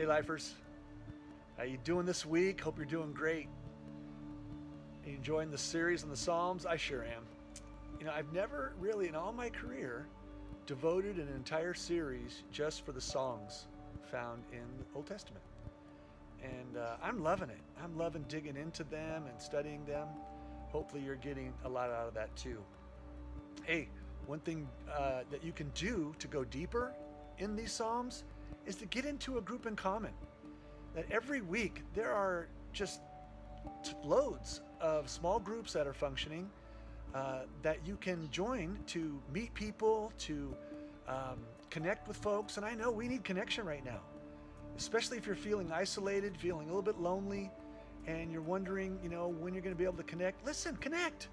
Hey, lifers. How you doing this week? Hope you're doing great. You enjoying the series on the Psalms? I sure am. You know, I've never really, in all my career, devoted an entire series just for the songs found in the Old Testament. And uh, I'm loving it. I'm loving digging into them and studying them. Hopefully, you're getting a lot out of that too. Hey, one thing uh, that you can do to go deeper in these Psalms is to get into a group in common. That every week there are just loads of small groups that are functioning uh, that you can join to meet people, to um, connect with folks. And I know we need connection right now, especially if you're feeling isolated, feeling a little bit lonely, and you're wondering, you know, when you're going to be able to connect. Listen, connect.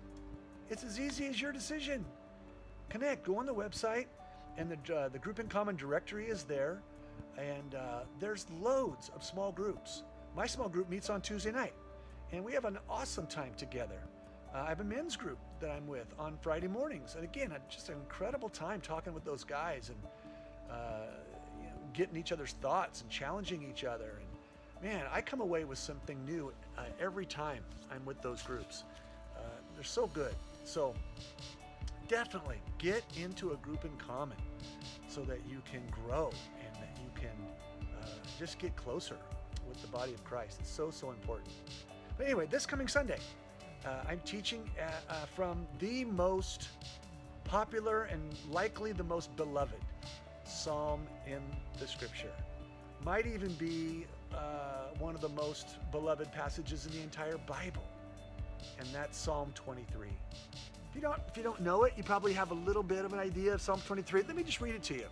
It's as easy as your decision. Connect. Go on the website, and the uh, the group in common directory is there, and uh, there's loads of small groups. My small group meets on Tuesday night, and we have an awesome time together. Uh, I have a men's group that I'm with on Friday mornings, and again, just an incredible time talking with those guys and uh, you know, getting each other's thoughts and challenging each other. And man, I come away with something new uh, every time I'm with those groups. Uh, they're so good. So definitely get into a group in common so that you can grow can uh, just get closer with the body of Christ. It's so, so important. But anyway, this coming Sunday, uh, I'm teaching uh, uh, from the most popular and likely the most beloved psalm in the scripture. Might even be uh, one of the most beloved passages in the entire Bible, and that's Psalm 23 If you don't, if you don't know it, you probably have a little bit of an idea of Psalm 23. Let me just read it to you.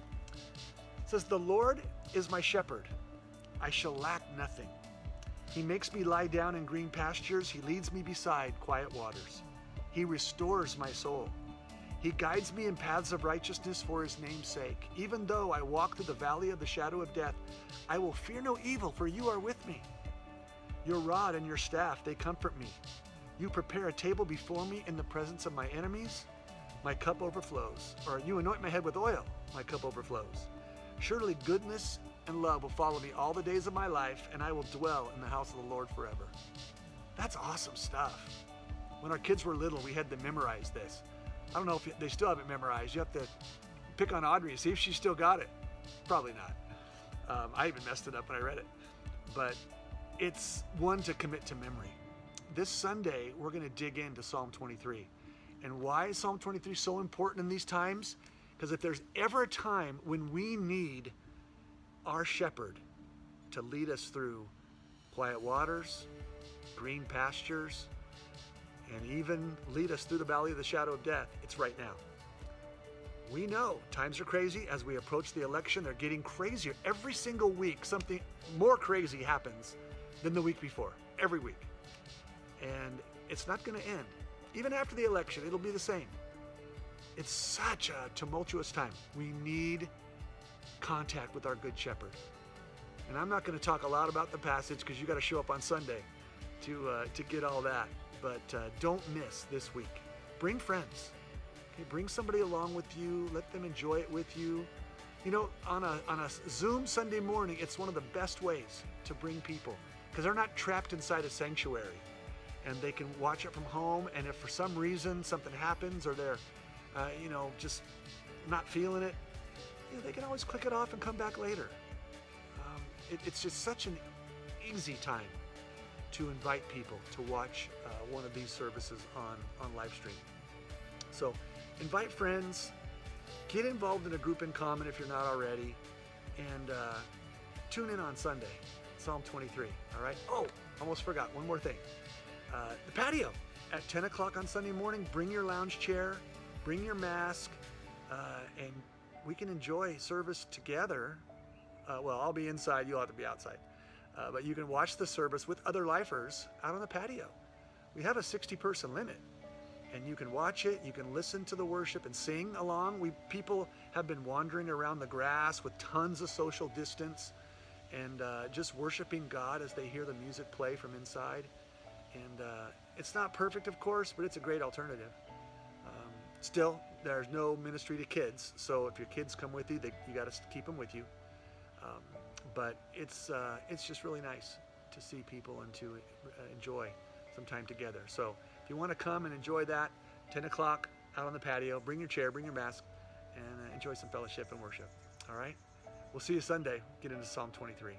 It says, The Lord is my shepherd. I shall lack nothing. He makes me lie down in green pastures. He leads me beside quiet waters. He restores my soul. He guides me in paths of righteousness for his name's sake. Even though I walk through the valley of the shadow of death, I will fear no evil, for you are with me. Your rod and your staff, they comfort me. You prepare a table before me in the presence of my enemies. My cup overflows. Or you anoint my head with oil. My cup overflows. Surely goodness and love will follow me all the days of my life, and I will dwell in the house of the Lord forever. That's awesome stuff. When our kids were little, we had to memorize this. I don't know if they still have it memorized. You have to pick on Audrey and see if she still got it. Probably not. Um, I even messed it up when I read it. But it's one to commit to memory this Sunday, we're going to dig into Psalm 23. And why is Psalm 23 so important in these times? Because if there's ever a time when we need our shepherd to lead us through quiet waters, green pastures, and even lead us through the valley of the shadow of death, it's right now. We know times are crazy as we approach the election. They're getting crazier. Every single week, something more crazy happens than the week before. Every week and it's not going to end. Even after the election, it'll be the same. It's such a tumultuous time. We need contact with our Good Shepherd. And I'm not going to talk a lot about the passage because you got to show up on Sunday to uh, to get all that. But uh, don't miss this week. Bring friends. Okay, bring somebody along with you. Let them enjoy it with you. You know, on a on a Zoom Sunday morning, it's one of the best ways to bring people because they're not trapped inside a sanctuary and they can watch it from home. And if for some reason something happens or they're, uh, you know, just not feeling it, you know, they can always click it off and come back later. Um, it, it's just such an easy time to invite people to watch uh, one of these services on, on live stream. So invite friends, get involved in a group in common if you're not already, and uh, tune in on Sunday, Psalm 23. All right. Oh, almost forgot one more thing. Uh, the patio at 10 o'clock on Sunday morning. Bring your lounge chair, bring your mask, uh, and we can enjoy service together. Uh, well, I'll be inside, you'll have to be outside. Uh, but you can watch the service with other lifers out on the patio. We have a 60 person limit and you can watch it, you can listen to the worship and sing along. We people have been wandering around the grass with tons of social distance and uh, just worshiping God as they hear the music play from inside. And uh, it's not perfect, of course, but it's a great alternative. Still, there's no ministry to kids, so if your kids come with you, they, you got to keep them with you. Um, but it's uh, it's just really nice to see people and to uh, enjoy some time together. So if you want to come and enjoy that, 10 o'clock out on the patio, bring your chair, bring your mask, and uh, enjoy some fellowship and worship. All right? We'll see you Sunday. Get into Psalm 23.